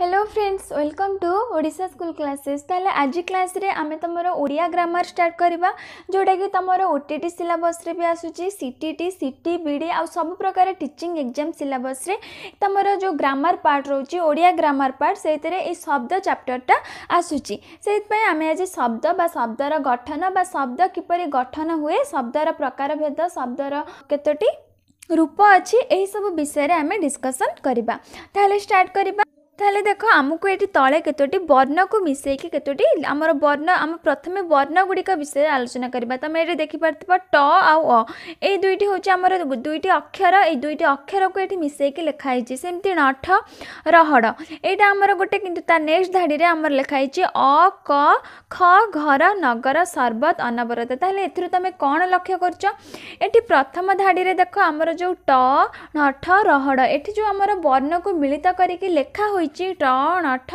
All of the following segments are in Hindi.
hello friends welcome to Odisha school classes তাহলে আজ ক্লাসে আমি তোমার ওড়িয়া গ্রামার স্টার্ট করা যেটা কি তোমার ওটিটি সিলাবসরে বি আসুচি সিটিটি সিটি বিডি আবু প্রকার টিচিং এক্সাম সিলাবসরে তোমার যে গ্রামার পার্ট রয়েছে ওড়িয়া গ্রামার পার্ট সেইতে এই শব্দ চ্যাপ্টরটা আসুচি সেইপাই আমি আজ শব্দ বা শব্দর গঠন বা শব্দ কিপর গঠন হুয়ে শব্দর প্রকারভেদ শব্দর কতটি রূপ ଅଛି ଏହିସବୁ ବିଷୟରେ ଆମେ ଡିସ୍କସନ୍ କରିବା ତାହେଲେ ଷ୍ଟାର୍ଟ କରିବା ତାହେଲେ ଦେଖ ଆମକୁ ଏଠି ତଳେ କେତୋଟି ବର୍ଣ୍ଣକୁ ମିଶାଇକି କେତୋଟି ଆମର ବର୍ଣ୍ଣ ଆମେ ପ୍ରଥମେ ବର୍ଣ୍ଣଗୁଡ଼ିକ ବିଷୟରେ ଆଲୋଚନା କରିବା ତୁମେ ଏଠି ଦେଖିପାରୁଥିବ ଟ ଆଉ ଅ ଏଇ ଦୁଇଟି ହେଉଛି ଆମର ଦୁଇଟି ଅକ୍ଷର ଏଇ ଦୁଇଟି ଅକ୍ଷରକୁ ଏଠି ମିଶାଇକି ଲେଖା ହେଇଛି ସେମିତି ନଠ ରହଡ଼ ଏଇଟା ଆମର ଗୋଟେ କିନ୍ତୁ ତା ନେକ୍ସଟ ଧାଡ଼ିରେ ଆମର ଲେଖା ହେଇଛି ଅ କ ଖ ଘର ନଗର ସରବତ ଅନବରତ ତାହେଲେ ଏଥିରୁ ତୁମେ କ'ଣ ଲକ୍ଷ୍ୟ କରୁଛ ଏଠି ପ୍ରଥମ ଧାଡ଼ିରେ ଦେଖ ଆମର ଯେଉଁ ଟ ନଠ ରହଡ଼ ଏଠି ଯେଉଁ ଆମର ବର୍ଣ୍ଣକୁ ମିଳିତ କରିକି ଲେଖା ହୋଇଛି ହୋଇଛି ଟଣ ଅଠ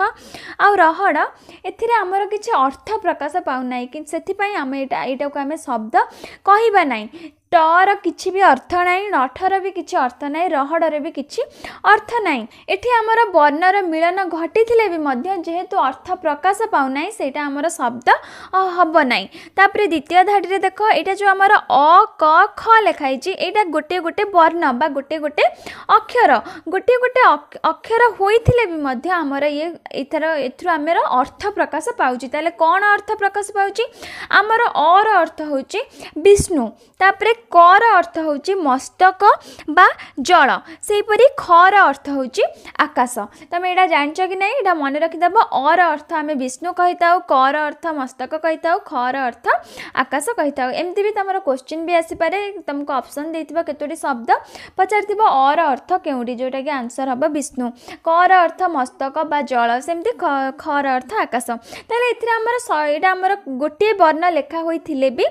ଆଉ ରହଡ଼ ଏଥିରେ ଆମର କିଛି ଅର୍ଥ ପ୍ରକାଶ ପାଉନାହିଁ କିନ୍ତୁ ସେଥିପାଇଁ ଆମେ ଏଇଟା ଏଇଟାକୁ ଆମେ ଶବ୍ଦ କହିବା ନାହିଁ टर कि भी अर्थ ना नठर भी किसी अर्थ ना रहड़े भी किसी अर्थ ना ये आम वर्णर मिलन घटी जेहेतु अर्थ प्रकाश पाऊना से शब्द हम नापर द्वितीय धाड़ी देख यहाँ जो आम अ क ख लेखाई यहाँ गोटे गोटे वर्ण बा गोटे गोटे अक्षर गोटे गोटे अक्षर होते अर्थ प्रकाश पाऊँ तेल कौन अर्थ प्रकाश पाँच आमर अर्थ हूँ विष्णु तापर क अर्थ हूँ मस्तक जल से ख रर्थ हूँ आकाश तुम यहाँ जान कि ना मन रखीदेव अर अर्थ आम विष्णु कही था कर अर्थ मस्तक कही था खर अर्थ आकाश कही था एमती भी तुम क्वेश्चन भी आसपा तुमको अप्सन कतोटी शब्द पचार अर अर्थ के जोटा कि आंसर हम विष्णु क रर्थ मस्तक जल सेम खर अर्थ आकाश तेरे आम यहाँ गोटे वर्ण लेखा होते भी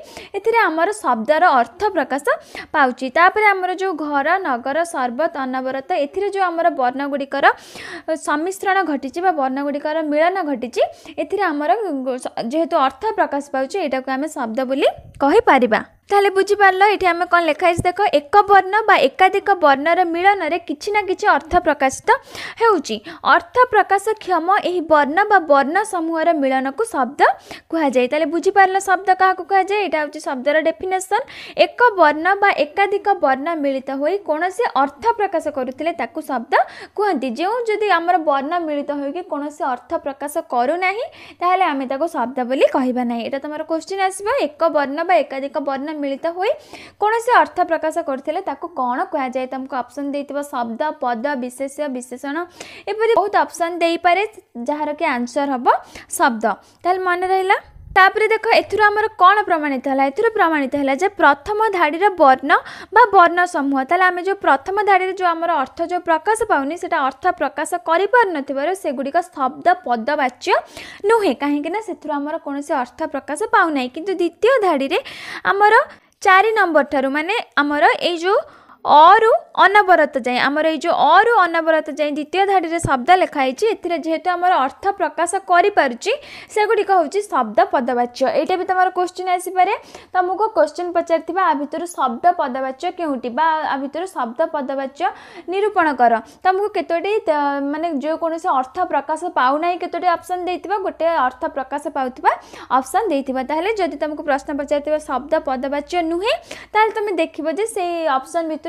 एमर शब्दर अर्थ ପ୍ରକାଶ ପାଉଛି ତାପରେ ଆମର ଯେଉଁ ଘର ନଗର ସର୍ବତ ଅନବରତ ଏଥିରେ ଯେଉଁ ଆମର ବର୍ଣ୍ଣଗୁଡ଼ିକର ସମ୍ମିଶ୍ରଣ ଘଟିଛି ବା ବର୍ଣ୍ଣଗୁଡ଼ିକର ମିଳନ ଘଟିଛି ଏଥିରେ ଆମର ଯେହେତୁ ଅର୍ଥ ପ୍ରକାଶ ପାଉଛି ଏଇଟାକୁ ଆମେ ଶବ୍ଦ ବୋଲି କହିପାରିବା ताले बुझिपारल ये आम कौन लेखाई से देख एक बर्ण व एकाधिक बर्णर मिलन में किसी ना कि अर्थ प्रकाशित होर्थ प्रकाश क्षम यह वर्ण व बर्ण समूह मिलन को शब्द कहुए बुझिपारल शब्द क्या कहुए यहाँ हूँ शब्दर डेफिनेसन एक बर्ण व एकाधिक बर्ण मिलित हो कौन से अर्थ प्रकाश करुले शब्द कहती जो जदि आम बर्ण मिलित होकी अर्थ प्रकाश करूना आम शब्द बोली कहना ना यहाँ तुम क्वेश्चन आसवा एक बर्ण व एकाधिक बर्ण मिलित हो कौन से अर्थ प्रकाश करते कौन कह जाए तुमको अप्सन दे शब्द पद विशेष विशेषण यह बहुत अप्सन दे पारे जार कि आंसर हम शब्द तेल मन रहा ତାପରେ ଦେଖ ଏଥିରୁ ଆମର କ'ଣ ପ୍ରମାଣିତ ହେଲା ଏଥିରୁ ପ୍ରମାଣିତ ହେଲା ଯେ ପ୍ରଥମ ଧାଡ଼ିର ବର୍ଣ୍ଣ ବା ବର୍ଣ୍ଣ ସମୂହ ତାହେଲେ ଆମେ ଯେଉଁ ପ୍ରଥମ ଧାଡ଼ିରେ ଯେଉଁ ଆମର ଅର୍ଥ ଯେଉଁ ପ୍ରକାଶ ପାଉନି ସେଇଟା ଅର୍ଥ ପ୍ରକାଶ କରିପାରୁନଥିବାରୁ ସେଗୁଡ଼ିକ ଶବ୍ଦ ପଦବାଚ୍ୟ ନୁହେଁ କାହିଁକି ନା ସେଥିରୁ ଆମର କୌଣସି ଅର୍ଥ ପ୍ରକାଶ ପାଉନାହିଁ କିନ୍ତୁ ଦ୍ୱିତୀୟ ଧାଡ଼ିରେ ଆମର ଚାରି ନମ୍ବର ଠାରୁ ମାନେ ଆମର ଏଇ ଯେଉଁ अरु अनबरत जाए आमर ये अरु अनबरत जाए द्वितीय धाड़ी में शब्द लिखाई एर जेहेतु आम अर्थ प्रकाश कर करगुड़िक हूँ शब्द पदवाच्य यहाँ भी तुम क्वेश्चन आसपे तुमको क्वेश्चन पचार भितर शब्द पदवाच्य के भर शब्द पदवाच्य निरूपण कर तुमको तो कतोटी मानने जो कौन से अर्थ प्रकाश पाऊना कतोटे अप्सन दे गोटे अर्थ प्रकाश पाता अप्सन दे प्रश्न पचार शब्द पदवाच्य नुहे तुम्हें देखिए अप्सन भितर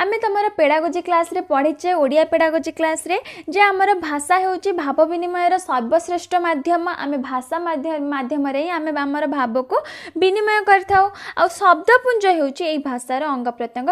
आम तुम पेड़ागोजी क्लास पढ़ीचे ओडिया पेड़ागोजी क्लास जे आम भाषा हूँ भाव विनिमय सर्वश्रेष्ठ मध्यम आम भाषा मध्यम आम आम भाव को विनिमय कर शब्दपुंज हूँ यही भाषार अंग प्रत्यंग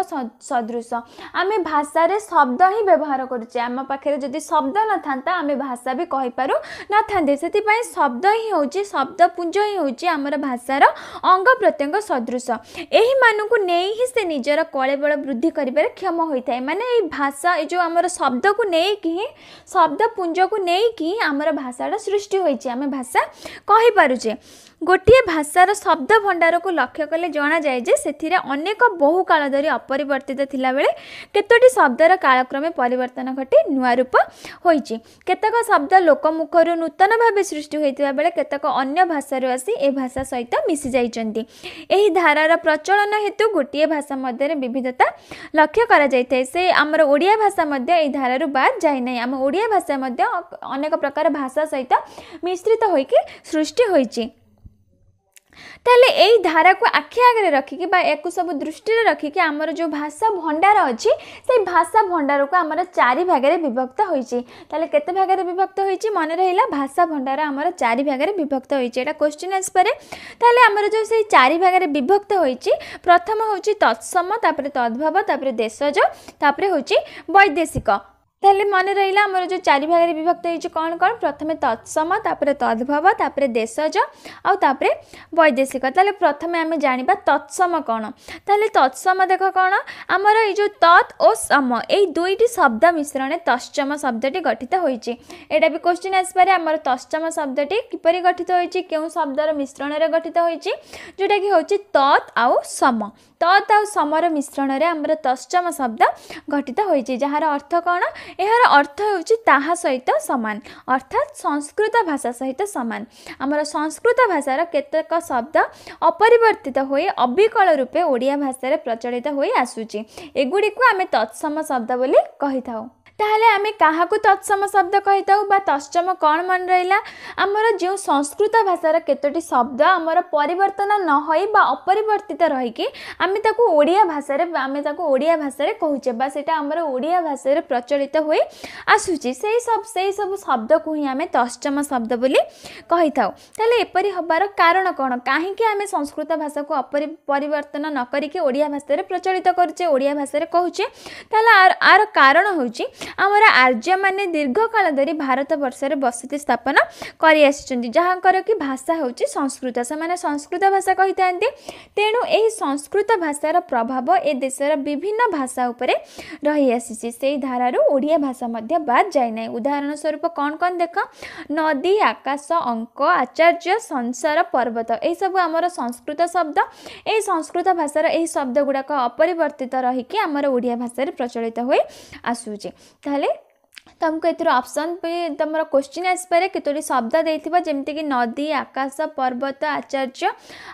सदृश आम भाषा शब्द ही व्यवहार करुचे आम पाखे जदि शब्द न था आम भाषा भी कहीपर न था से शब्द ही हूँ शब्दपुंज ही हूँ आम भाषार अंग प्रत्यंग सदृश यही मानक नहीं ही से निजर कलेबल वृद्धि कर ସକ୍ଷମ ହୋଇଥାଏ ମାନେ ଏଇ ଭାଷା ଏ ଯେଉଁ ଆମର ଶବ୍ଦକୁ ନେଇକି ହିଁ ଶବ୍ଦ ପୁଞ୍ଜକୁ ନେଇକି ଆମର ଭାଷାଟା ସୃଷ୍ଟି ହୋଇଛି ଆମେ ଭାଷା କହିପାରୁଛେ ଗୋଟିଏ ଭାଷାର ଶବ୍ଦ ଭଣ୍ଡାରକୁ ଲକ୍ଷ୍ୟ କଲେ ଜଣାଯାଏ ଯେ ସେଥିରେ ଅନେକ ବହୁ କାଳ ଧରି ଅପରିବର୍ତ୍ତିତ ଥିଲାବେଳେ କେତୋଟି ଶବ୍ଦର କାଳକ୍ରମେ ପରିବର୍ତ୍ତନ ଘଟି ନୂଆ ରୂପ ହୋଇଛି କେତେକ ଶବ୍ଦ ଲୋକମୁଖରୁ ନୂତନ ଭାବେ ସୃଷ୍ଟି ହୋଇଥିବା ବେଳେ କେତେକ ଅନ୍ୟ ଭାଷାରୁ ଆସି ଏ ଭାଷା ସହିତ ମିଶିଯାଇଛନ୍ତି ଏହି ଧାରାର ପ୍ରଚଳନ ହେତୁ ଗୋଟିଏ ଭାଷା ମଧ୍ୟରେ ବିବିଧତା ଲକ୍ଷ୍ୟ କରାଯାଇଥାଏ ସେ ଆମର ଓଡ଼ିଆ ଭାଷା ମଧ୍ୟ ଏହି ଧାରାରୁ ବାଦ୍ ଯାଇନାହିଁ ଆମ ଓଡ଼ିଆ ଭାଷା ମଧ୍ୟ ଅନେକ ପ୍ରକାର ଭାଷା ସହିତ ମିଶ୍ରିତ ହୋଇକି ସୃଷ୍ଟି ହୋଇଛି ତାହେଲେ ଏଇ ଧାରାକୁ ଆଖି ଆଗରେ ରଖିକି ବା ୟାକୁ ସବୁ ଦୃଷ୍ଟିରେ ରଖିକି ଆମର ଯେଉଁ ଭାଷା ଭଣ୍ଡାର ଅଛି ସେଇ ଭାଷା ଭଣ୍ଡାରକୁ ଆମର ଚାରି ଭାଗରେ ବିଭକ୍ତ ହୋଇଛି ତାହେଲେ କେତେ ଭାଗରେ ବିଭକ୍ତ ହୋଇଛି ମନେ ରହିଲା ଭାଷା ଭଣ୍ଡାର ଆମର ଚାରି ଭାଗରେ ବିଭକ୍ତ ହୋଇଛି ଏଇଟା କ୍ୱେଶ୍ଚିନ୍ ଆସିପାରେ ତାହେଲେ ଆମର ଯେଉଁ ସେଇ ଚାରି ଭାଗରେ ବିଭକ୍ତ ହୋଇଛି ପ୍ରଥମ ହେଉଛି ତତ୍ସମ ତାପରେ ତଦ୍ଭବ ତାପରେ ଦେଶଜ ତାପରେ ହେଉଛି ବୈଦେଶିକ তাহলে মনে রইলা আমার যে চারি ভাগে বিভক্ত হয়েছে কম কম প্রথমে তৎসম তাপরে তদ্ভব তাপরে দেশজ আপরে বৈদেশিক তাহলে প্রথমে আমি জাঁয়া তৎসম কোণ তাহলে তৎসম দেখ কোণ আমার এই যে তৎ ও সম এই দুইটি শব্দ মিশ্রণে তৎসম শব্দটি গঠিত হয়েছে এটা বি কোশ্চিন আসবে আমার তৎসম শব্দটি কিপর গঠিত হয়েছে কেউ শব্দর মিশ্রণের গঠিত হয়েছে যেটা কি হচ্ছে তৎ আউ সম ତତ୍ ଆଉ ସମର ମିଶ୍ରଣରେ ଆମର ତତ୍ସମ ଶବ୍ଦ ଗଠିତ ହୋଇଛି ଯାହାର ଅର୍ଥ କ'ଣ ଏହାର ଅର୍ଥ ହେଉଛି ତାହା ସହିତ ସମାନ ଅର୍ଥାତ୍ ସଂସ୍କୃତ ଭାଷା ସହିତ ସମାନ ଆମର ସଂସ୍କୃତ ଭାଷାର କେତେକ ଶବ୍ଦ ଅପରିବର୍ତ୍ତିତ ହୋଇ ଅବିକଳ ରୂପେ ଓଡ଼ିଆ ଭାଷାରେ ପ୍ରଚଳିତ ହୋଇ ଆସୁଛି ଏଗୁଡ଼ିକୁ ଆମେ ତତ୍ସମ ଶବ୍ଦ ବୋଲି କହିଥାଉ ताहले आमे क्या तत्सम शब्द कही था तत्सम कौन मन रहा आमर जो संस्कृत भाषार केतोटी शब्द आमर पर नई अपरिवर्तित रहीकि आम ओडिया भाषा आम ओडिया भाषा कहचे बामर ओडिया भाषा प्रचलित हो आसूसी से सब शब्द को ही आम तत्सम शब्द बोली था हबार कारण कौन कहीं संस्कृत भाषा को अपरिवर्तन न करके ओडिया भाषा प्रचलित करे ओडिया भाषा कहचे तो आर कारण हूँ ଆମର ଆର୍ଯ୍ୟମାନେ ଦୀର୍ଘକାଳ ଧରି ଭାରତବର୍ଷରେ ବସତି ସ୍ଥାପନ କରିଆସିଛନ୍ତି ଯାହାଙ୍କର କି ଭାଷା ହେଉଛି ସଂସ୍କୃତ ସେମାନେ ସଂସ୍କୃତ ଭାଷା କହିଥାନ୍ତି ତେଣୁ ଏହି ସଂସ୍କୃତ ଭାଷାର ପ୍ରଭାବ ଏ ଦେଶର ବିଭିନ୍ନ ଭାଷା ଉପରେ ରହିଆସିଛି ସେହି ଧାରାରୁ ଓଡ଼ିଆ ଭାଷା ମଧ୍ୟ ବାଦ୍ ଯାଇନାହିଁ ଉଦାହରଣ ସ୍ୱରୂପ କ'ଣ କ'ଣ ଦେଖ ନଦୀ ଆକାଶ ଅଙ୍କ ଆଚାର୍ଯ୍ୟ ସଂସାର ପର୍ବତ ଏହିସବୁ ଆମର ସଂସ୍କୃତ ଶବ୍ଦ ଏହି ସଂସ୍କୃତ ଭାଷାର ଏହି ଶବ୍ଦ ଗୁଡ଼ାକ ଅପରିବର୍ତ୍ତିତ ରହିକି ଆମର ଓଡ଼ିଆ ଭାଷାରେ ପ୍ରଚଳିତ ହୋଇ ଆସୁଛି তাহলে તમ કૈતરો ઓપ્શન પે તમરા ક્વેશ્ચન આન્સર હે કિતોડી શબ્દ દેતીબા જેમતે કી નદી આકાશ પર્વત આચાર્ય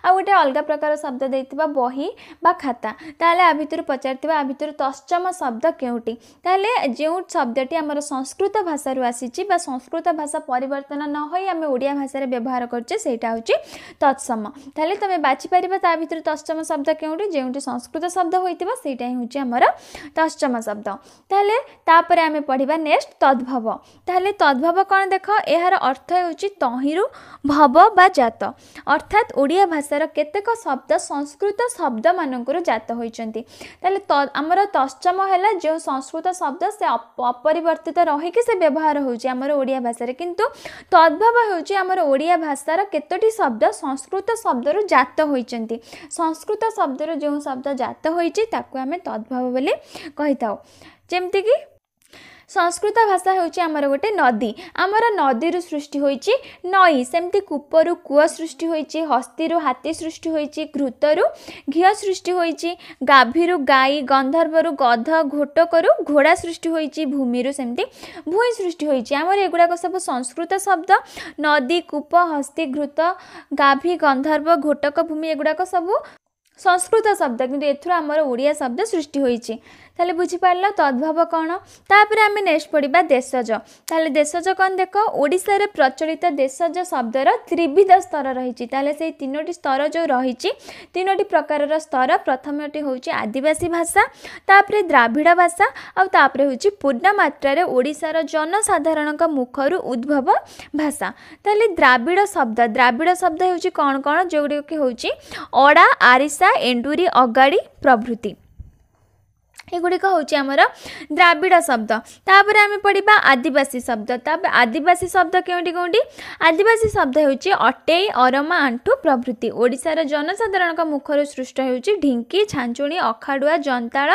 આ ઓટા અલગ પ્રકાર શબ્દ દેતીબા બહી બા ખાતા તાલે આ ભીતુર પચાર્તિબા આ ભીતુર તત્સમ શબ્દ કેઉટી તાલે જેઉ શબ્દટી આમરો સંસ્કૃત ભાષારૂ આસીચી બા સંસ્કૃત ભાષા પરિવર્તન ન હોય અમે ઓડિયા ભાષા રે વ્યવહાર કરચે સેઇટા હોચી તત્સમ તાલે તમે બાચી પરિબા તા ભીતુર તત્સમ શબ્દ કેઉટી જેઉ સંસ્કૃત શબ્દ હોયતિબા સેઇટા હુચી આમરો તત્સમ શબ્દ તાલે તા પર અમે પડીબા નેક્સ્ટ तद्भव ताल तद्भव कौन देख यार अर्थ हो तहीं भव बा जत अर्थात ओडिया भाषार केतेक शब्द संस्कृत शब्द मानकर जत होती आमर तत्सम है जो संस्कृत शब्द से अपरिवर्तित रहीकि व्यवहार होमर ओडिया भाषा कितु तद्भव होमर ओडिया भाषार केतोटी शब्द संस्कृत शब्द रू जत होती संस्कृत शब्द जो शब्द जत हो आम तद्भव बोली कही थाऊ जमती की ସଂସ୍କୃତ ଭାଷା ହେଉଛି ଆମର ଗୋଟେ ନଦୀ ଆମର ନଦୀରୁ ସୃଷ୍ଟି ହୋଇଛି ନଈ ସେମିତି କୂପରୁ କୂଅ ସୃଷ୍ଟି ହୋଇଛି ହସ୍ତିରୁ ହାତୀ ସୃଷ୍ଟି ହୋଇଛି ଘୃତରୁ ଘିଅ ସୃଷ୍ଟି ହୋଇଛି ଗାଭୀରୁ ଗାଈ ଗନ୍ଧର୍ବରୁ ଗଧ ଘୋଟକରୁ ଘୋଡ଼ା ସୃଷ୍ଟି ହୋଇଛି ଭୂମିରୁ ସେମିତି ଭୂଇଁ ସୃଷ୍ଟି ହୋଇଛି ଆମର ଏଗୁଡ଼ାକ ସବୁ ସଂସ୍କୃତ ଶବ୍ଦ ନଦୀ କୂପ ହସ୍ତି ଘୃତ ଗାଭୀ ଗନ୍ଧର୍ବ ଘୋଟକ ଭୂମି ଏଗୁଡ଼ାକ ସବୁ ସଂସ୍କୃତ ଶବ୍ଦ କିନ୍ତୁ ଏଥିରୁ ଆମର ଓଡ଼ିଆ ଶବ୍ଦ ସୃଷ୍ଟି ହୋଇଛି ତାହେଲେ ବୁଝିପାରିଲ ତଦ୍ଭାବ କ'ଣ ତାପରେ ଆମେ ନେକ୍ସଟ ପଢ଼ିବା ଦେଶଜ ତାହେଲେ ଦେଶଜ କ'ଣ ଦେଖ ଓଡ଼ିଶାରେ ପ୍ରଚଳିତ ଦେଶଜ ଶବ୍ଦର ତ୍ରିବିଧ ସ୍ତର ରହିଛି ତାହେଲେ ସେଇ ତିନୋଟି ସ୍ତର ଯେଉଁ ରହିଛି ତିନୋଟି ପ୍ରକାରର ସ୍ତର ପ୍ରଥମଟି ହେଉଛି ଆଦିବାସୀ ଭାଷା ତାପରେ ଦ୍ରାବିଡ଼ ଭାଷା ଆଉ ତାପରେ ହେଉଛି ପୂର୍ଣ୍ଣମାତ୍ରାରେ ଓଡ଼ିଶାର ଜନସାଧାରଣଙ୍କ ମୁଖରୁ ଉଦ୍ଭବ ଭାଷା ତାହେଲେ ଦ୍ରାବିଡ଼ ଶବ୍ଦ ଦ୍ରାବିଡ଼ ଶବ୍ଦ ହେଉଛି କ'ଣ କ'ଣ ଯେଉଁଗୁଡ଼ିକ ହେଉଛି ଅଡ଼ା ଆରିସା ଏଣ୍ଡୁରି ଅଗାଡ଼ି ପ୍ରଭୃତି एगुड़िक हूँ आमर द्राविड़ शब्द तापर आम पढ़ा आदिवासी शब्द आदिवासी शब्द केउटी कौटी आदिवासी शब्द हूँ अटे अरमा आंठू प्रभृति ओडार जनसाधारण मुखर सृष्ट होंकी छाचुणी अखाड़ुआ जंताल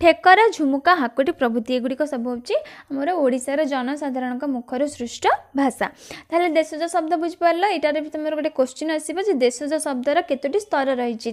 ठेकर झुमुका हाकुटी प्रभृति एगुड़िक सब हूँ आम ओडार जनसाधारण मुखर सृष्ट भाषा तेल देशज शब्द बुझिपार यार भी तुम गोटे क्वेश्चन आसो जो देशज शब्दर कतोटी स्तर रही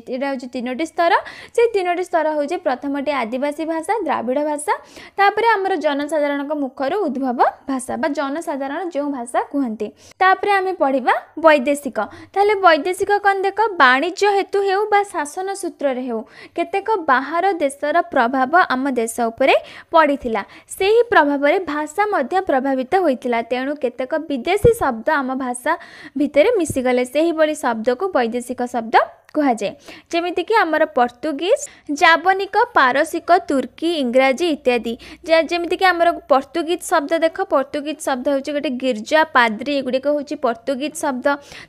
तीनो स्तर से तीनो स्तर हूँ प्रथम आदिवासी ଆଦିବାସୀ ଭାଷା ଦ୍ରାବିଡ଼ ଭାଷା ତାପରେ ଆମର ଜନସାଧାରଣଙ୍କ ମୁଖରୁ ଉଦ୍ଭବ ଭାଷା ବା ଜନସାଧାରଣ ଯେଉଁ ଭାଷା କୁହନ୍ତି ତାପରେ ଆମେ ପଢ଼ିବା ବୈଦେଶିକ ତାହେଲେ ବୈଦେଶିକ କ'ଣ ଦେଖ ବାଣିଜ୍ୟ ହେତୁ ହେଉ ବା ଶାସନ ସୂତ୍ରରେ ହେଉ କେତେକ ବାହାର ଦେଶର ପ୍ରଭାବ ଆମ ଦେଶ ଉପରେ ପଡ଼ିଥିଲା ସେହି ପ୍ରଭାବରେ ଭାଷା ମଧ୍ୟ ପ୍ରଭାବିତ ହୋଇଥିଲା ତେଣୁ କେତେକ ବିଦେଶୀ ଶବ୍ଦ ଆମ ଭାଷା ଭିତରେ ମିଶିଗଲେ ସେହିଭଳି ଶବ୍ଦକୁ ବୈଦେଶିକ ଶବ୍ଦ କୁହାଯାଏ ଯେମିତିକି ଆମର ପର୍ତ୍ତୁଗୀଜ ଜାବନିକ ପାରସିକ ତୁର୍କୀ ଇଂରାଜୀ ଇତ୍ୟାଦି ଯେମିତିକି ଆମର ପର୍ତ୍ତୁଗୀଜ ଶବ୍ଦ ଦେଖ ପର୍ତ୍ତୁଗୀଜ ଶବ୍ଦ ହେଉଛି ଗୋଟେ ଗିର୍ଜା ପାଦ୍ରୀ ଏଗୁଡ଼ିକ ହେଉଛି ପର୍ତ୍ତୁଗୀଜ ଶବ୍ଦ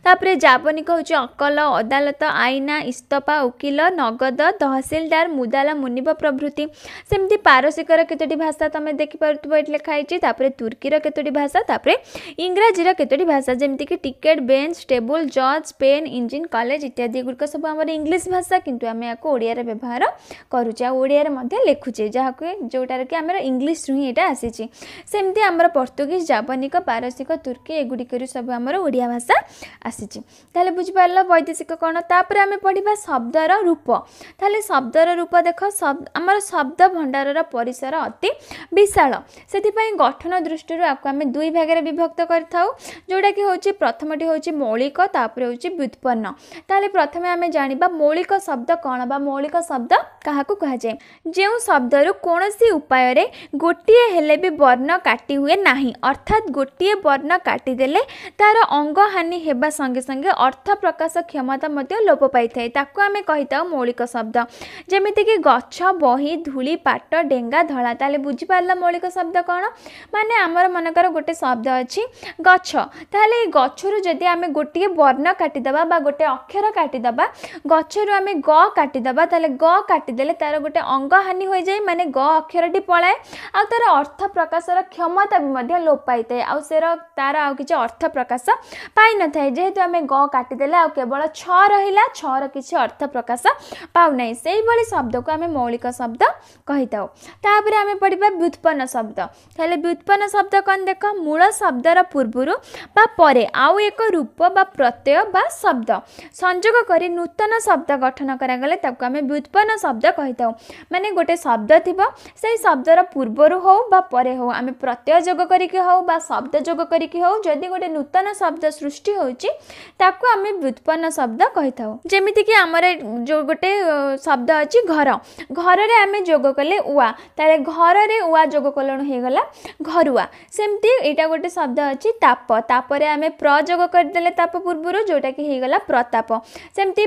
ତାପରେ ଜାବନିକ ହେଉଛି ଅକଲ ଅଦାଲତ ଆଇନା ଇସ୍ତଫା ଓକିଲ ନଗଦ ତହସିଲଦାର ମୁଦାଲା ମୁନିବ ପ୍ରଭୃତି ସେମିତି ପାରସିକର କେତୋଟି ଭାଷା ତୁମେ ଦେଖିପାରୁଥିବ ଏଠି ଲେଖା ହେଇଛି ତାପରେ ତୁର୍କୀର କେତୋଟି ଭାଷା ତାପରେ ଇଂରାଜୀର କେତୋଟି ଭାଷା ଯେମିତିକି ଟିକେଟ୍ ବେଞ୍ଚ ଟେବୁଲ୍ ଜଜ୍ ପେନ୍ ଇଞ୍ଜିନ୍ କଲେଜ ଇତ୍ୟାଦି ଏଗୁଡ଼ିକ ସବୁ ଆମର ଇଂଲିଶ ଭାଷା କିନ୍ତୁ ଆମେ ୟାକୁ ଓଡ଼ିଆରେ ବ୍ୟବହାର କରୁଛେ ଆଉ ଓଡ଼ିଆରେ ମଧ୍ୟ ଲେଖୁଛେ ଯାହାକୁ ଯେଉଁଟାରେ କି ଆମର ଇଂଲିଶରୁ ହିଁ ଏଇଟା ଆସିଛି ସେମିତି ଆମର ପର୍ତ୍ତୁଗୀଜ ଜାପାନିକ ପାରସିକ ତୁର୍କୀ ଏଗୁଡ଼ିକରୁ ସବୁ ଆମର ଓଡ଼ିଆ ଭାଷା ଆସିଛି ତାହେଲେ ବୁଝିପାରିଲ ବୈଦେଶିକ କ'ଣ ତାପରେ ଆମେ ପଢ଼ିବା ଶବ୍ଦର ରୂପ ତାହେଲେ ଶବ୍ଦର ରୂପ ଦେଖ ଆମର ଶବ୍ଦ ଭଣ୍ଡାରର ପରିସର ଅତି ବିଶାଳ ସେଥିପାଇଁ ଗଠନ ଦୃଷ୍ଟିରୁ ଆକୁ ଆମେ ଦୁଇ ଭାଗରେ ବିଭକ୍ତ କରିଥାଉ ଯେଉଁଟାକି ହେଉଛି ପ୍ରଥମଟି ହେଉଛି ମୌଳିକ ତାପରେ ହେଉଛି ବ୍ୟୁତ୍ପନ୍ନ ତାହେଲେ ପ୍ରଥମେ ଆମେ ଜାଣିବା ମୌଳିକ ଶବ୍ଦ କ'ଣ ବା ମୌଳିକ ଶବ୍ଦ କାହାକୁ କୁହାଯାଏ ଯେଉଁ ଶବ୍ଦରୁ କୌଣସି ଉପାୟରେ ଗୋଟିଏ ହେଲେ ବି ବର୍ଣ୍ଣ କାଟି ହୁଏ ନାହିଁ ଅର୍ଥାତ୍ ଗୋଟିଏ ବର୍ଣ୍ଣ କାଟିଦେଲେ ତାର ଅଙ୍ଗହାନି ହେବା ସଙ୍ଗେ ସଙ୍ଗେ ଅର୍ଥ ପ୍ରକାଶ କ୍ଷମତା ମଧ୍ୟ ଲୋପ ପାଇଥାଏ ତାକୁ ଆମେ କହିଥାଉ ମୌଳିକ ଶବ୍ଦ ଯେମିତିକି ଗଛ ବହି ଧୂଳି ପାଟ ଡେଙ୍ଗା ଧଳା ତାହେଲେ ବୁଝିପାରିଲା ମୌଳିକ ଶବ୍ଦ କ'ଣ ମାନେ ଆମର ମନେକର ଗୋଟେ ଶବ୍ଦ ଅଛି ଗଛ ତାହେଲେ ଏଇ ଗଛରୁ ଯଦି ଆମେ ଗୋଟିଏ ବର୍ଣ୍ଣ କାଟିଦେବା ବା ଗୋଟେ ଅକ୍ଷର କାଟିଦେବା ହେଲା ଗଛରୁ ଆମେ ଗ କାଟିଦେବା ତାହେଲେ ଗ କାଟିଦେଲେ ତାର ଗୋଟେ ଅଙ୍ଗହାନି ହୋଇଯାଏ ମାନେ ଗ ଅକ୍ଷରଟି ପଳାଏ ଆଉ ତାର ଅର୍ଥ ପ୍ରକାଶର କ୍ଷମତା ବି ମଧ୍ୟ ଲୋପ ପାଇଥାଏ ଆଉ ସେର ତାର ଆଉ କିଛି ଅର୍ଥ ପ୍ରକାଶ ପାଇନଥାଏ ଯେହେତୁ ଆମେ ଗ କାଟିଦେଲେ ଆଉ କେବଳ ଛ ରହିଲା ଛଅର କିଛି ଅର୍ଥ ପ୍ରକାଶ ପାଉନାହିଁ ସେଇଭଳି ଶବ୍ଦକୁ ଆମେ ମୌଳିକ ଶବ୍ଦ କହିଥାଉ ତାପରେ ଆମେ ପଢ଼ିବା ବ୍ୟୁତ୍ପନ୍ନ ଶବ୍ଦ ହେଲେ ବ୍ୟୁତ୍ପନ୍ନ ଶବ୍ଦ କ'ଣ ଦେଖ ମୂଳ ଶବ୍ଦର ପୂର୍ବରୁ ବା ପରେ ଆଉ ଏକ ରୂପ ବା ପ୍ରତ୍ୟୟ ବା ଶବ୍ଦ ସଂଯୋଗ କରି नूतन शब्द गठन करागले व्युत्पन्न शब्द कही था मानने गोटे शब्द थी से शब्दर पूर्वर होने प्रत्यय जोग कर शब्द जोग करी नूतन शब्द सृष्टि होने व्युत्पन्न शब्द कही था जमीक आमर जो गोटे शब्द अच्छी घर घर में आम जोग कले घर में उ जोग कलण हो गला घरुआ सेमती या गोटे शब्द अच्छी ताप तापर आम प्रयोग करदे ताप पूर्व जोटा कि होगला प्रताप सेमती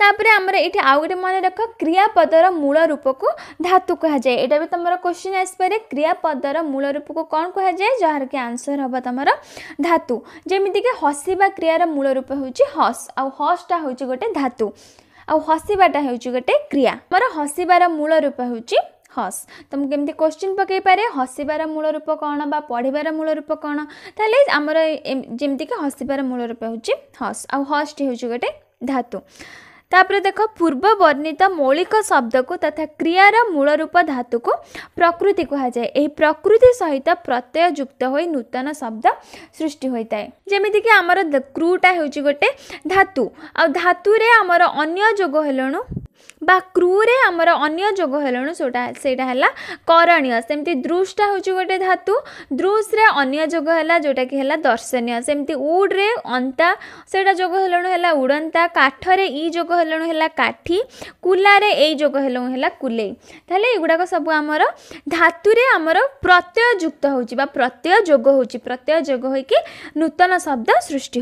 ତାପରେ ଆମର ଏଇଠି ଆଉ ଗୋଟେ ମନେ ରଖ କ୍ରିୟାପଦର ମୂଳ ରୂପକୁ ଧାତୁ କୁହାଯାଏ ଏଇଟା ବି ତୁମର କୋଶ୍ଚିନ୍ ଆସିପାରେ କ୍ରିୟାପଦର ମୂଳ ରୂପକୁ କ'ଣ କୁହାଯାଏ ଯାହାରକି ଆନ୍ସର୍ ହେବ ତୁମର ଧାତୁ ଯେମିତିକି ହସିବା କ୍ରିୟାର ମୂଳ ରୂପ ହେଉଛି ହସ୍ ଆଉ ହସ୍ଟା ହେଉଛି ଗୋଟେ ଧାତୁ ଆଉ ହସିବାଟା ହେଉଛି ଗୋଟେ କ୍ରିୟା ଆମର ହସିବାର ମୂଳ ରୂପ ହେଉଛି ହସ୍ ତୁମକୁ କେମିତି କୋଶ୍ଚିନ୍ ପକାଇପାରେ ହସିବାର ମୂଳ ରୂପ କ'ଣ ବା ପଢ଼ିବାର ମୂଳ ରୂପ କ'ଣ ତାହେଲେ ଆମର ଯେମିତିକି ହସିବାର ମୂଳ ରୂପ ହେଉଛି ହସ୍ ଆଉ ହସ୍ଟି ହେଉଛି ଗୋଟେ ଧାତୁ ତାପରେ ଦେଖ ପୂର୍ବ ବର୍ଣ୍ଣିତ ମୌଳିକ ଶବ୍ଦକୁ ତଥା କ୍ରିୟାର ମୂଳ ରୂପ ଧାତୁକୁ ପ୍ରକୃତି କୁହାଯାଏ ଏହି ପ୍ରକୃତି ସହିତ ପ୍ରତ୍ୟୟ ଯୁକ୍ତ ହୋଇ ନୂତନ ଶବ୍ଦ ସୃଷ୍ଟି ହୋଇଥାଏ ଯେମିତିକି ଆମର କ୍ରୁଟା ହେଉଛି ଗୋଟେ ଧାତୁ ଆଉ ଧାତୁରେ ଆମର ଅନ୍ୟ ଯୋଗ ହେଲେଣୁ क्रूरे आमर अन्न जोग हेलु से करणीय सेमती दृष्टा हूँ गोटे धातु दृश्रे अन्य जोग है जोटा कि दर्शनीय सेमती उड्रे अंता सेटा जोग हेलु है उड़ता काठरे इ जोग हेलु है काठी कुलारे योग हेलु है कुले तगुड़ाक सब आम धातु आमर प्रत्यय युक्त बा प्रत्यय जोग हो प्रत्यय जोग हो नूतन शब्द सृष्टि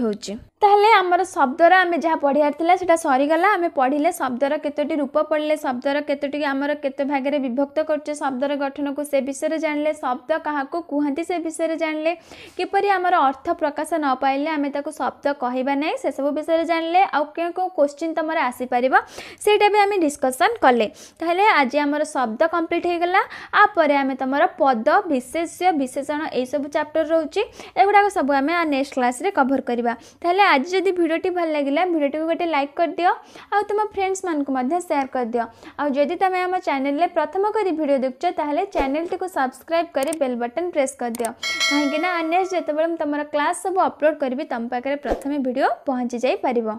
होमर शब्दर आम जहाँ पढ़ार सरगला आम पढ़ले शब्दर केत कतोटी रूप पड़े शब्द कतोटी आमर केत भागे विभक्त कर शब्दर गठन को से विषय में जान लें शब्द क्या कहती से विषय में जान लें किपरी आम अर्थ प्रकाश न पाइले आम शब्द कहवा ना से सब विषय जान जानले क्यों क्यों क्वेश्चन तुम आसपार से आम डिस्कसन कले आज आम शब्द कम्प्लीट हो गला आम तुम पद विशेष विशेषण ये सब चैप्टर रोचे एगुडा सब आम नेक्स्ट क्लास कभर करवा आज जब भिडटी भल लगे भिडटी को गोटे लाइक कर दि आम फ्रेंड्स मानक सेयार कर दि आदि तुम आम चेल प्रथम कर भिड देखुच ताहले चैनल टी सब्सक्राइब कर बेल बटन प्रेस कर दि कहीं नेक्स्ट जो तुम तुम क्लास सब अपलोड करी तुम पाखे प्रथम भिड पहुँची जापर